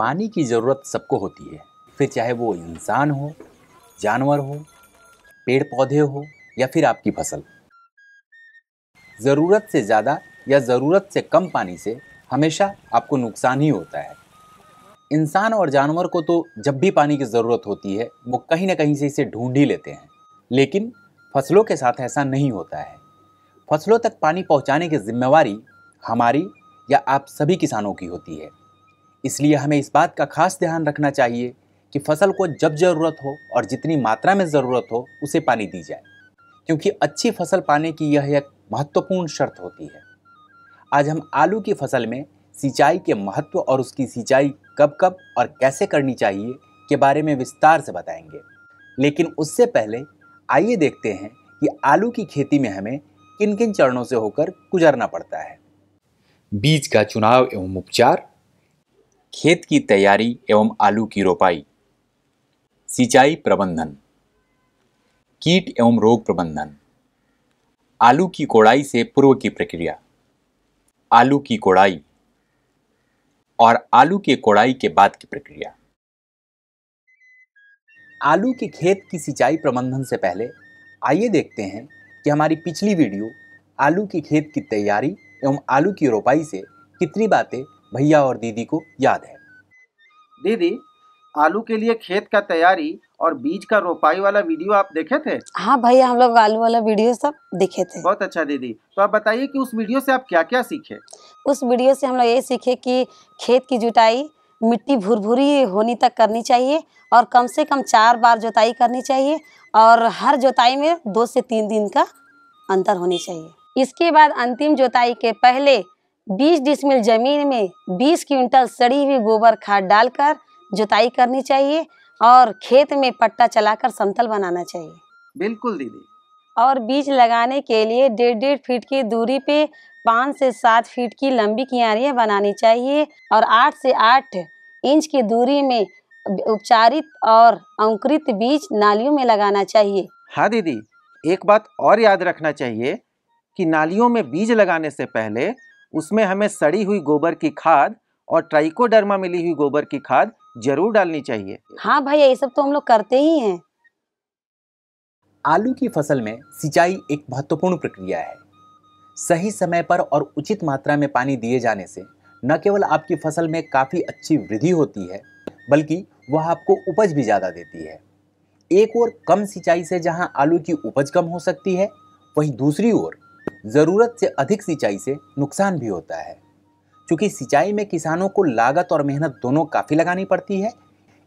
पानी की ज़रूरत सबको होती है। फिर चाहे वो इंसान हो, जानवर हो पेड़ पौधे हो या फिर आपकी फ़सल। ज़रूरत से ज़्यादा या ज़रूरत से कम पानी से हमेशा आपको नुकसान ही होता है। इंसान और जानवर को तो जब भी पानी की ज़रूरत होती है, वो कहीं ना कहीं से इसे ढूंढ ही लेते हैं। लेकिन फ़सलों के साथ ऐसा नहीं होता है। फ़सलों तक पानी पहुँचाने की जिम्मेवारी हमारी या आप सभी किसानों की होती है। इसलिए हमें इस बात का खास ध्यान रखना चाहिए कि फ़सल को जब ज़रूरत हो और जितनी मात्रा में ज़रूरत हो, उसे पानी दी जाए। क्योंकि अच्छी फ़सल पाने की यह एक महत्वपूर्ण शर्त होती है। आज हम आलू की फ़सल में सिंचाई के महत्व और उसकी सिंचाई कब कब और कैसे करनी चाहिए के बारे में विस्तार से बताएँगे। लेकिन उससे पहले आइए देखते हैं कि आलू की खेती में हमें किन किन चरणों से होकर गुजरना पड़ता है। बीज का चुनाव एवं उपचार खेत की तैयारी एवं आलू की रोपाई। सिंचाई प्रबंधन। कीट एवं रोग प्रबंधन। आलू की कोड़ाई से पूर्व की प्रक्रिया। आलू की कोड़ाई और आलू के कोड़ाई के बाद की प्रक्रिया। आलू के खेत की सिंचाई प्रबंधन से पहले आइए देखते हैं कि हमारी पिछली वीडियो आलू के खेत की तैयारी एवं आलू की रोपाई से कितनी बातें भैया और दीदी को याद है। दीदी आलू के लिए खेत का तैयारी और बीज का रोपाई वाला वीडियो आप देखे थे? हाँ भैया हम लोग आलू वाला वीडियो सब देखे थे। बहुत अच्छा दीदी। तो आप बताइए कि उस वीडियो से आप क्या क्या सीखे? उस वीडियो से हम लोग ये सीखे कि खेत की जुटाई मिट्टी भुरभुरी होनी तक करनी चाहिए और कम से कम चार बार जुताई करनी चाहिए और हर जुताई में दो से तीन दिन का अंतर होनी चाहिए। इसके बाद अंतिम जुताई के पहले 20 डिसमिल ज़मीन में 20 क्विंटल सड़ी हुई गोबर खाद डालकर जुताई करनी चाहिए और खेत में पट्टा चलाकर समतल बनाना चाहिए। बिल्कुल दीदी। और बीज लगाने के लिए डेढ़ डेढ़ फीट की दूरी पे पाँच से सात फीट की लंबी क्यारियाँ बनानी चाहिए और आठ से आठ इंच की दूरी में उपचारित और अंकुरित बीज नालियों में लगाना चाहिए। हाँ दीदी एक बात और याद रखना चाहिए कि नालियों में बीज लगाने से पहले उसमें हमें सड़ी हुई गोबर की खाद और ट्राइकोडर्मा मिली हुई गोबर की खाद ज़रूर डालनी चाहिए। हाँ भैया ये सब तो हम लोग करते ही हैं। आलू की फ़सल में सिंचाई एक महत्वपूर्ण प्रक्रिया है। सही समय पर और उचित मात्रा में पानी दिए जाने से न केवल आपकी फ़सल में काफ़ी अच्छी वृद्धि होती है बल्कि वह आपको उपज भी ज़्यादा देती है। एक और कम सिंचाई से जहाँ आलू की उपज कम हो सकती है वहीं दूसरी ओर ज़रूरत से अधिक सिंचाई से नुकसान भी होता है। क्योंकि सिंचाई में किसानों को लागत और मेहनत दोनों काफ़ी लगानी पड़ती है,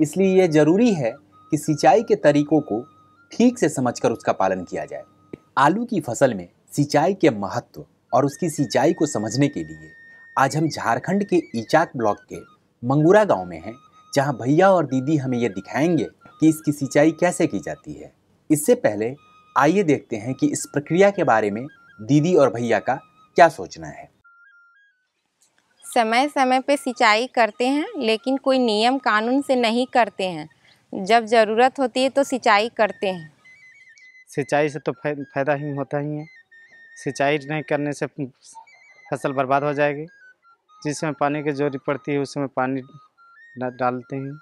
इसलिए यह ज़रूरी है कि सिंचाई के तरीकों को ठीक से समझकर उसका पालन किया जाए। आलू की फ़सल में सिंचाई के महत्व और उसकी सिंचाई को समझने के लिए आज हम झारखंड के ईचाक ब्लॉक के मंगूरा गाँव में हैं, जहाँ भैया और दीदी हमें यह दिखाएँगे कि इसकी सिंचाई कैसे की जाती है। इससे पहले आइए देखते हैं कि इस प्रक्रिया के बारे में दीदी और भैया का क्या सोचना है? समय समय पे सिंचाई करते हैं लेकिन कोई नियम कानून से नहीं करते हैं। जब ज़रूरत होती है तो सिंचाई करते हैं। सिंचाई से तो फ़ायदा ही होता ही है। सिंचाई नहीं करने से फ़सल बर्बाद हो जाएगी। जिसमें पानी की ज़रूरत पड़ती है उसमें पानी डालते हैं।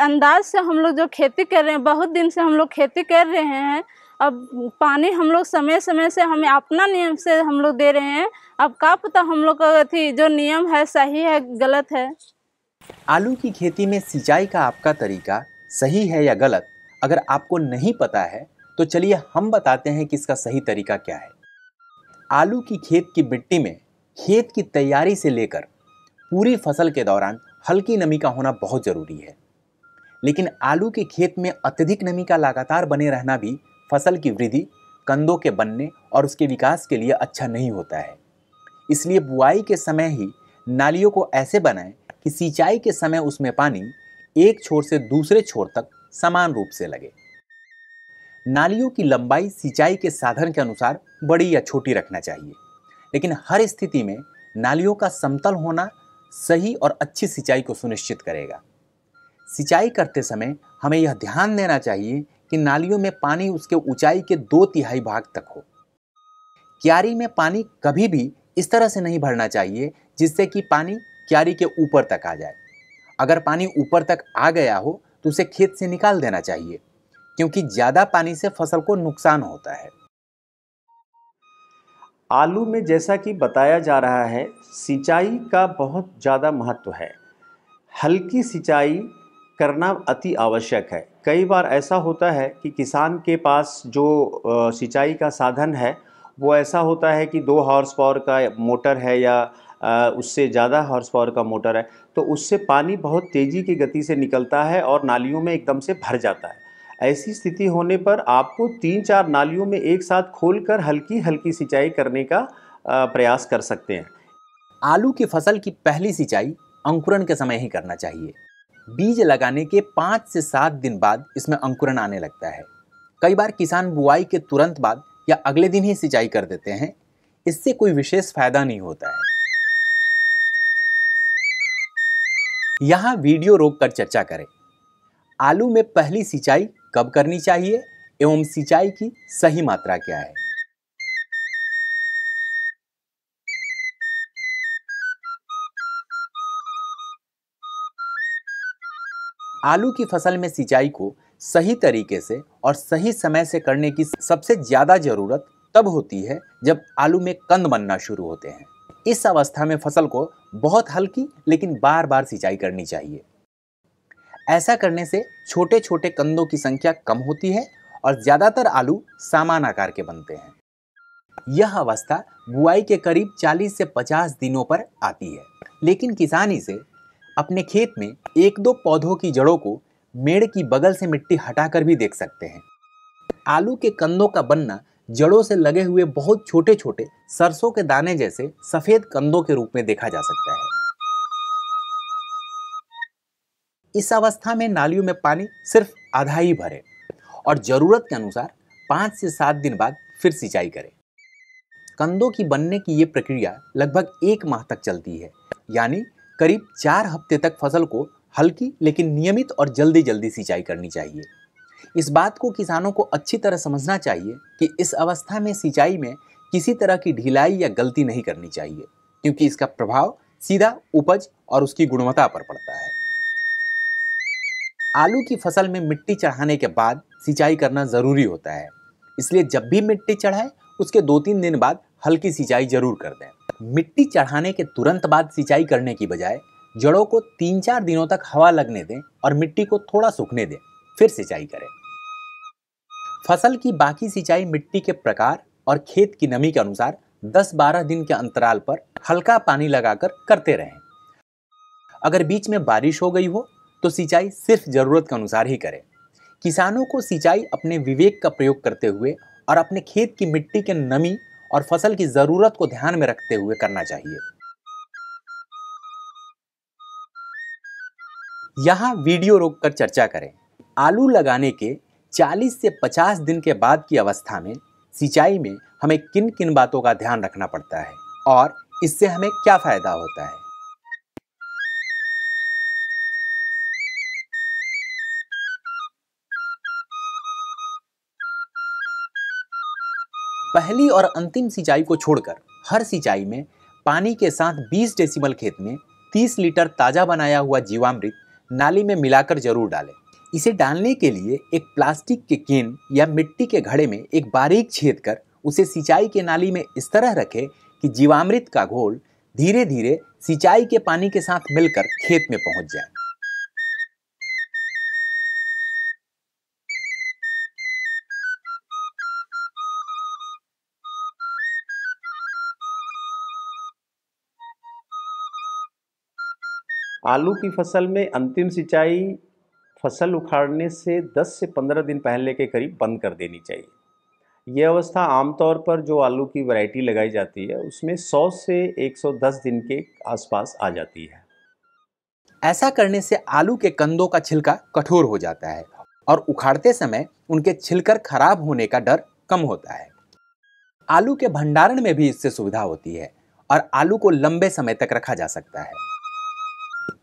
अंदाज से हम लोग जो खेती कर रहे हैं बहुत दिन से हम लोग खेती कर रहे हैं अब पानी हम लोग समय समय से हमें अपना नियम से हम लोग दे रहे हैं। अब क्या पता हम लोग का थी, जो नियम है, सही है, गलत है? आलू की खेती में सिंचाई का आपका तरीका सही है या गलत, अगर आपको नहीं पता है तो चलिए हम बताते हैं कि इसका सही तरीका क्या है। आलू की खेत की मिट्टी में खेत की तैयारी से लेकर पूरी फ़सल के दौरान हल्की नमी का होना बहुत ज़रूरी है। लेकिन आलू के खेत में अत्यधिक नमी का लगातार बने रहना भी फ़सल की वृद्धि कंदों के बनने और उसके विकास के लिए अच्छा नहीं होता है। इसलिए बुआई के समय ही नालियों को ऐसे बनाएँ कि सिंचाई के समय उसमें पानी एक छोर से दूसरे छोर तक समान रूप से लगे। नालियों की लंबाई सिंचाई के साधन के अनुसार बड़ी या छोटी रखना चाहिए। लेकिन हर स्थिति में नालियों का समतल होना सही और अच्छी सिंचाई को सुनिश्चित करेगा। सिंचाई करते समय हमें यह ध्यान देना चाहिए कि नालियों में पानी उसके ऊंचाई के दो तिहाई भाग तक हो। क्यारी में पानी कभी भी इस तरह से नहीं भरना चाहिए, जिससे कि पानी क्यारी के ऊपर तक आ जाए। अगर पानी ऊपर तक आ गया हो तो उसे खेत से निकाल देना चाहिए, क्योंकि ज़्यादा पानी से फ़सल को नुकसान होता है। आलू में जैसा कि बताया जा रहा है, सिंचाई का बहुत ज़्यादा महत्व है। हल्की सिंचाई करना अति आवश्यक है। कई बार ऐसा होता है कि किसान के पास जो सिंचाई का साधन है, वो ऐसा होता है कि दो हॉर्स पावर का मोटर है या उससे ज़्यादा हॉर्स पावर का मोटर है तो उससे पानी बहुत तेज़ी की गति से निकलता है और नालियों में एकदम से भर जाता है। ऐसी स्थिति होने पर आपको तीन चार नालियों में एक साथ खोलकर हल्की हल्की सिंचाई करने का प्रयास कर सकते हैं। आलू की फ़सल की पहली सिंचाई अंकुरण के समय ही करना चाहिए। बीज लगाने के पाँच से सात दिन बाद इसमें अंकुरण आने लगता है। कई बार किसान बुआई के तुरंत बाद या अगले दिन ही सिंचाई कर देते हैं। इससे कोई विशेष फ़ायदा नहीं होता है। यहाँ वीडियो रोक कर चर्चा करें। आलू में पहली सिंचाई कब करनी चाहिए एवं सिंचाई की सही मात्रा क्या है? आलू की फ़सल में सिंचाई को सही तरीके से और सही समय से करने की सबसे ज़्यादा ज़रूरत तब होती है जब आलू में कंद बनना शुरू होते हैं। इस अवस्था में फ़सल को बहुत हल्की लेकिन बार बार सिंचाई करनी चाहिए। ऐसा करने से छोटे छोटे कंदों की संख्या कम होती है और ज़्यादातर आलू सामान आकार के बनते हैं। यह अवस्था बुआई के करीब 40 से 50 दिनों पर आती है, लेकिन किसान से अपने खेत में एक दो पौधों की जड़ों को मेड़ की बगल से मिट्टी हटाकर भी देख सकते हैं। आलू के कंदों का बनना जड़ों से लगे हुए बहुत छोटे छोटे सरसों के दाने जैसे सफ़ेद कंदों के रूप में देखा जा सकता है। इस अवस्था में नालियों में पानी सिर्फ़ आधा ही भरे और ज़रूरत के अनुसार पाँच से सात दिन बाद फिर सिंचाई करें। कंदों की बनने की ये प्रक्रिया लगभग एक माह तक चलती है, यानी करीब चार हफ़्ते तक फ़सल को हल्की लेकिन नियमित और जल्दी जल्दी सिंचाई करनी चाहिए। इस बात को किसानों को अच्छी तरह समझना चाहिए कि इस अवस्था में सिंचाई में किसी तरह की ढिलाई या गलती नहीं करनी चाहिए, क्योंकि इसका प्रभाव सीधा उपज और उसकी गुणवत्ता पर पड़ता है। आलू की फ़सल में मिट्टी चढ़ाने के बाद सिंचाई करना ज़रूरी होता है, इसलिए जब भी मिट्टी चढ़ाए, उसके दो तीन दिन बाद हल्की सिंचाई ज़रूर कर दें। मिट्टी चढ़ाने के तुरंत बाद सिंचाई करने की बजाय जड़ों को तीन चार दिनों तक हवा लगने दें और मिट्टी को थोड़ा सूखने दें, फिर सिंचाई करें। फ़सल की बाकी सिंचाई मिट्टी के प्रकार और खेत की नमी के अनुसार 10-12 दिन के अंतराल पर हल्का पानी लगाकर करते रहें। अगर बीच में बारिश हो गई हो तो सिंचाई सिर्फ़ ज़रूरत के अनुसार ही करें। किसानों को सिंचाई अपने विवेक का प्रयोग करते हुए और अपने खेत की मिट्टी के नमी और फ़सल की ज़रूरत को ध्यान में रखते हुए करना चाहिए। यहाँ वीडियो रोककर चर्चा करें। आलू लगाने के 40 से 50 दिन के बाद की अवस्था में सिंचाई में हमें किन किन बातों का ध्यान रखना पड़ता है और इससे हमें क्या फ़ायदा होता है? पहली और अंतिम सिंचाई को छोड़कर हर सिंचाई में पानी के साथ 20 डेसिबल खेत में 30 लीटर ताज़ा बनाया हुआ जीवामृत नाली में मिलाकर ज़रूर डालें। इसे डालने के लिए एक प्लास्टिक के केन या मिट्टी के घड़े में एक बारीक छेद कर उसे सिंचाई के नाली में इस तरह रखें कि जीवामृत का घोल धीरे धीरे सिंचाई के पानी के साथ मिलकर खेत में पहुँच जाए। आलू की फ़सल में अंतिम सिंचाई फ़सल उखाड़ने से 10 से 15 दिन पहले के करीब बंद कर देनी चाहिए। यह अवस्था आमतौर पर जो आलू की वैरायटी लगाई जाती है, उसमें 100 से 110 दिन के आसपास आ जाती है। ऐसा करने से आलू के कंदों का छिलका कठोर हो जाता है और उखाड़ते समय उनके छिलकर खराब होने का डर कम होता है। आलू के भंडारण में भी इससे सुविधा होती है और आलू को लंबे समय तक रखा जा सकता है।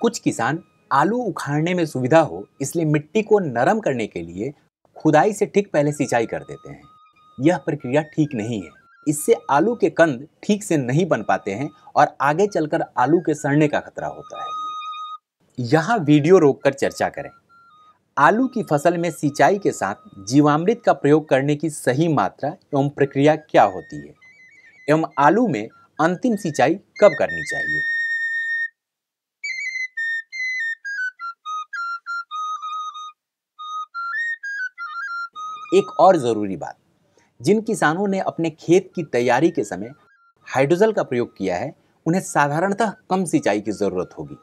कुछ किसान आलू उखाड़ने में सुविधा हो, इसलिए मिट्टी को नरम करने के लिए खुदाई से ठीक पहले सिंचाई कर देते हैं। यह प्रक्रिया ठीक नहीं है। इससे आलू के कंद ठीक से नहीं बन पाते हैं और आगे चलकर आलू के सड़ने का खतरा होता है। यहाँ वीडियो रोककर चर्चा करें। आलू की फ़सल में सिंचाई के साथ जीवामृत का प्रयोग करने की सही मात्रा एवं प्रक्रिया क्या होती है? एवं आलू में अंतिम सिंचाई कब करनी चाहिए? एक और ज़रूरी बात। जिन किसानों ने अपने खेत की तैयारी के समय हाइड्रोजल का प्रयोग किया है, उन्हें साधारणतः कम सिंचाई की ज़रूरत होगी।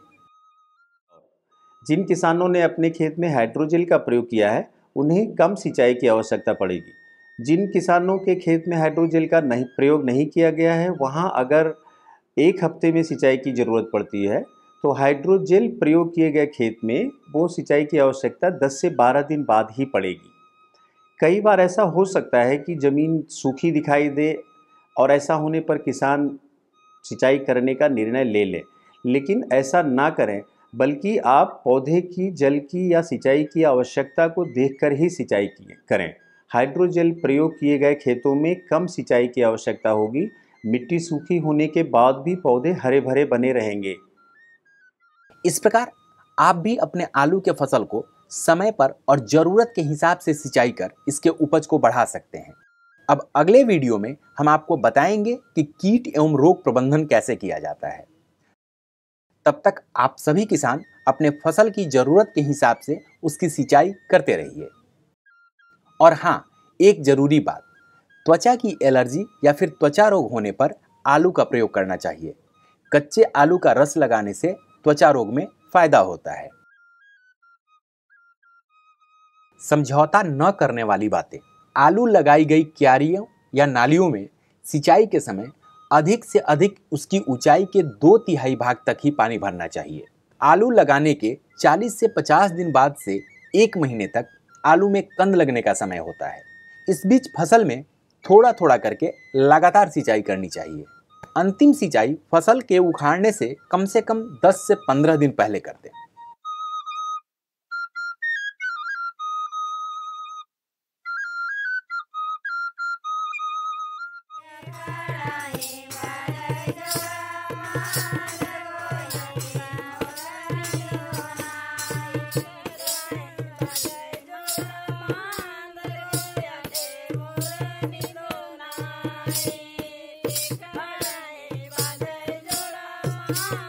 जिन किसानों ने अपने खेत में हाइड्रोजेल का प्रयोग किया है, उन्हें कम सिंचाई की आवश्यकता पड़ेगी। जिन किसानों के खेत में हाइड्रोजेल का नहीं, प्रयोग नहीं किया गया है, वहाँ अगर एक हफ़्ते में सिंचाई की ज़रूरत पड़ती है तो हाइड्रोजेल प्रयोग किए गए खेत में वो सिंचाई की आवश्यकता 10 से 12 दिन बाद ही पड़ेगी। कई बार ऐसा हो सकता है कि ज़मीन सूखी दिखाई दे और ऐसा होने पर किसान सिंचाई करने का निर्णय ले ले। लेकिन ऐसा ना करें, बल्कि आप पौधे की, जल की या सिंचाई की आवश्यकता को देखकर ही सिंचाई करें। हाइड्रोजेल प्रयोग किए गए खेतों में कम सिंचाई की आवश्यकता होगी। मिट्टी सूखी होने के बाद भी पौधे हरे भरे बने रहेंगे। इस प्रकार आप भी अपने आलू के फ़सल को समय पर और ज़रूरत के हिसाब से सिंचाई कर इसके उपज को बढ़ा सकते हैं। अब अगले वीडियो में हम आपको बताएँगे कि कीट एवं रोग प्रबंधन कैसे किया जाता है। तब तक आप सभी किसान अपने फ़सल की ज़रूरत के हिसाब से उसकी सिंचाई करते रहिए। और हाँ एक ज़रूरी बात, त्वचा की एलर्जी या फिर त्वचा रोग होने पर आलू का प्रयोग करना चाहिए। कच्चे आलू का रस लगाने से त्वचा रोग में फ़ायदा होता है। समझौता न करने वाली बातें। आलू लगाई गई क्यारियों या नालियों में सिंचाई के समय अधिक से अधिक उसकी ऊंचाई के दो तिहाई भाग तक ही पानी भरना चाहिए। आलू लगाने के 40 से 50 दिन बाद से एक महीने तक आलू में कंद लगने का समय होता है। इस बीच फ़सल में थोड़ा थोड़ा करके लगातार सिंचाई करनी चाहिए। अंतिम सिंचाई फ़सल के उखाड़ने से कम से कम 10 से 15 दिन पहले कर दें। episode.